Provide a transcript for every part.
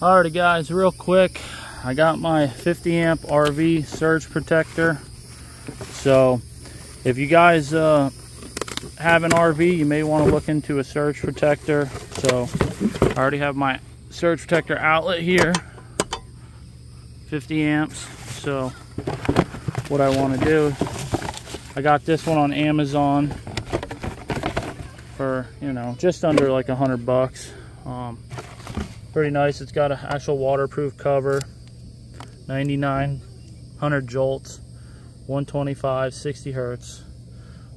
Alrighty guys, real quick, I got my 50 amp RV surge protector. So if you guys uh, have an RV, you may want to look into a surge protector. So I already have my surge protector outlet here, 50 amps. So what I want to do, I got this one on Amazon for, you know, just under like a hundred bucks. Um, pretty nice. It's got an actual waterproof cover, 9900 joules, 125, 60 hertz.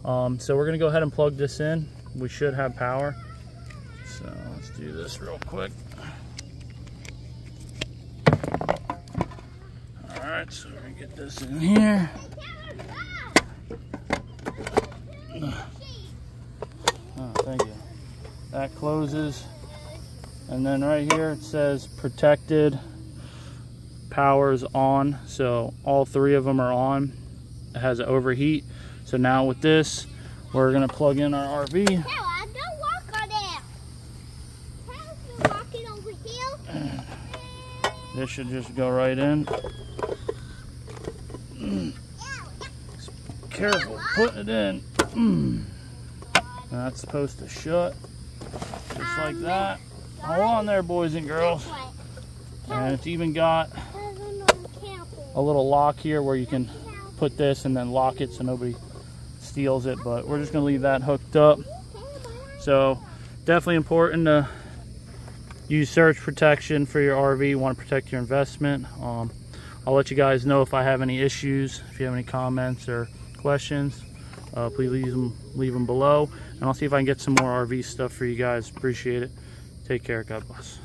Um, so we're gonna go ahead and plug this in. We should have power. So let's do this real quick. All right, so we're gonna get this in here. Oh, thank you. That closes. And then right here it says protected powers on. So all three of them are on. It has an overheat. So now with this, we're gonna plug in our RV. No, I don't walk on it. How's you walking over here? This should just go right in. Careful putting it in. Mm. That's supposed to shut. Just like that. Hold on there, boys and girls. And it's even got a little lock here where you can put this and then lock it so nobody steals it. But we're just going to leave that hooked up. So definitely important to use surge protection for your RV. You want to protect your investment. Um, I'll let you guys know if I have any issues. If you have any comments or questions, uh, please leave them, leave them below. And I'll see if I can get some more RV stuff for you guys. Appreciate it. Take care. God bless.